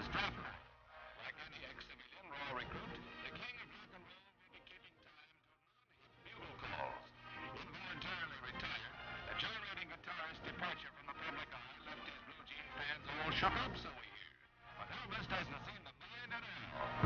a straggler. Like any ex-civilian royal recruit, the king of rock and roll will be giving time to non-hit bugle calls. Involuntarily retired, a gyrating guitarist's departure from the public eye left his blue jean fans all shook up so he